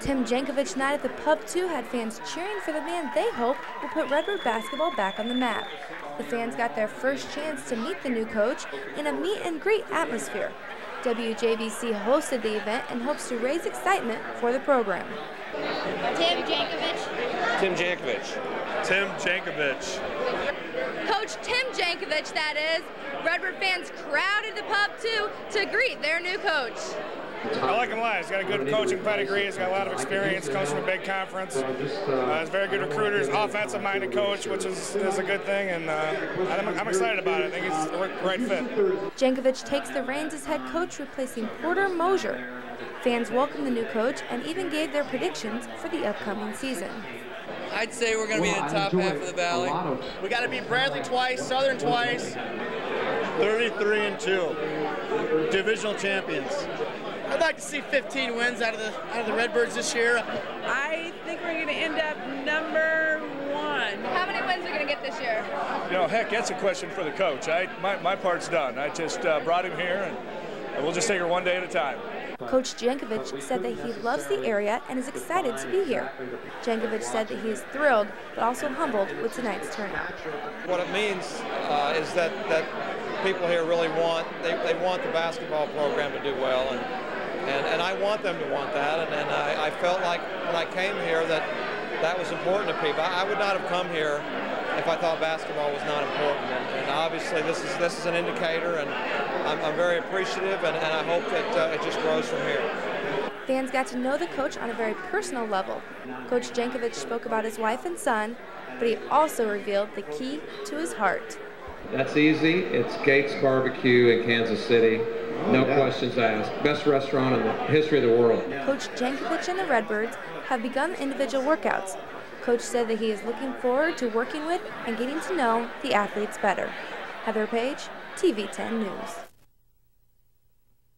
Tim Jankovich night at the Pub 2 had fans cheering for the man they hope will put Redbird basketball back on the map. The fans got their first chance to meet the new coach in a meet and greet atmosphere. WJBC hosted the event and hopes to raise excitement for the program. Tim Jankovich. Tim Jankovich. Tim Jankovich. Coach Tim Jankovich, that is. Redbird fans crowded the pub too to greet their new coach. I like him a lot. He's got a good coaching pedigree. He's got a lot of experience. Comes from a big conference. Uh, he's a very good recruiter. He's offensive-minded coach, which is, is a good thing. And uh, I'm, I'm, excited about it. I think he's the right fit. Jankovich takes the reins as head coach, replacing Porter Moser. Fans welcomed the new coach and even gave their predictions for the upcoming season. I'd say we're going to be in the top half of the valley. We got to beat Bradley twice, Southern twice. 33 and 2. Divisional champions. I'd like to see 15 wins out of the out of the Redbirds this year. I think we're going to end up number one. How many wins are we going to get this year? You know, heck, that's a question for the coach. I my, my part's done. I just uh, brought him here, and we'll just take her one day at a time. Coach Jankovich said that he loves the area and is excited to be here. Jankovich said that he is thrilled, but also humbled with tonight's turnout. What it means uh, is that, that people here really want, they, they want the basketball program to do well, and, and, and I want them to want that, and, and I, I felt like when I came here that that was important to people. I would not have come here if I thought basketball was not important. And, and, obviously, this is this is an indicator, and I'm, I'm very appreciative, and, and, I hope that uh, it just grows from here. Fans got to know the coach on a very personal level. Coach Jankovich spoke about his wife and son, but he also revealed the key to his heart. That's easy. It's Gates Barbecue in Kansas City. No questions asked. Best restaurant in the history of the world. Coach Jankovich and the Redbirds have begun individual workouts. Coach said that he is looking forward to working with and getting to know the athletes better. Heather Page, TV 10 News.